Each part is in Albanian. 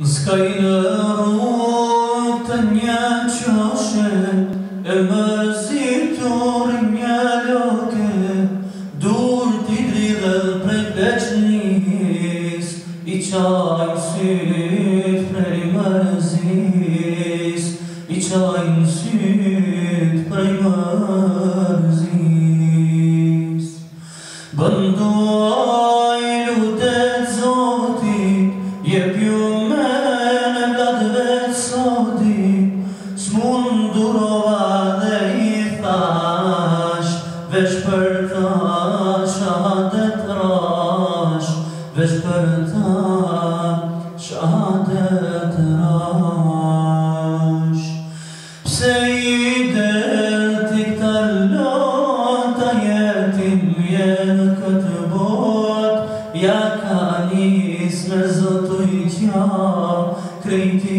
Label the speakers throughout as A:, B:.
A: Skajna tanja čoše, emazir torinja ljoke, dur ti drilel predečnis, i čajn sit premazis, i ja ka nis me zotë i qa, krejti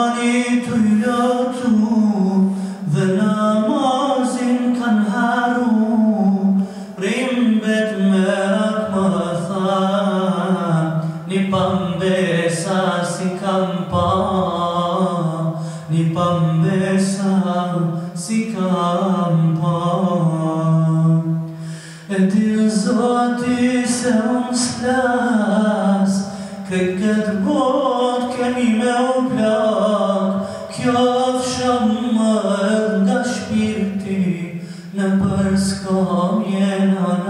A: kam pa Një pambesa si kam pa E ti zoti se unë s'las Kë këtë botë kemi me u plak Kjo është shumë nga shpirti Në përskom jenë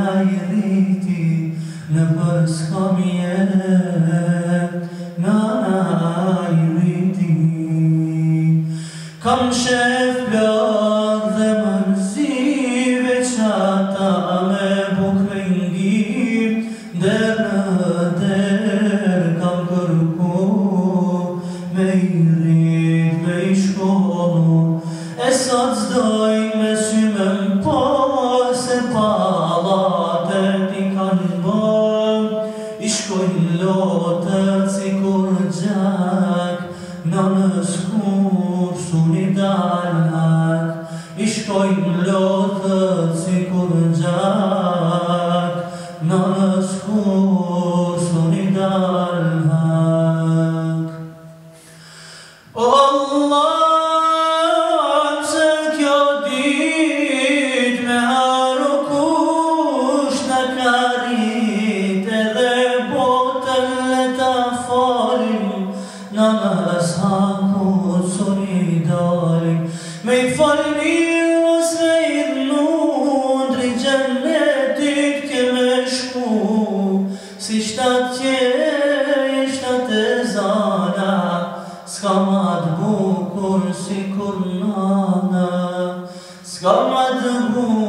A: Kam shef pjot dhe mërësive veçata me bukë me i Dhe në tërë kam kërku me i rritë, me i shkojnë E sa të zdojnë me syme në Se palla të ti kanë në I shkojnë lotë shkojnë lotët si kur në gjatë, në në shku suni dalë Allah, Se kjo dit me haru kush në karit edhe botën le të falim, në në shku dalë, me i Skamad bu kursi kurlana Skamad bu